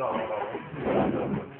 道。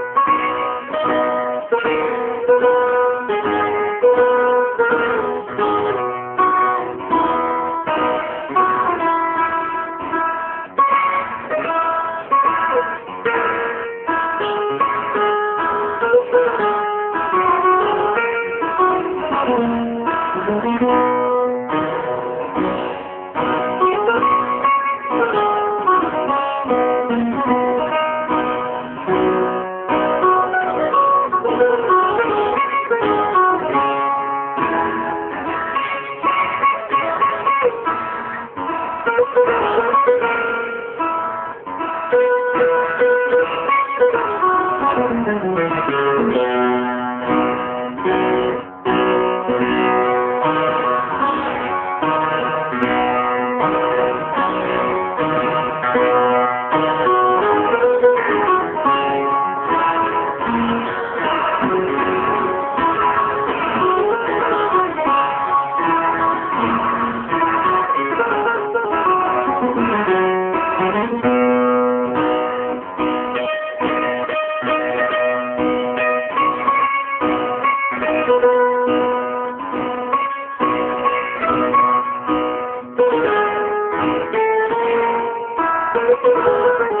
Thank you.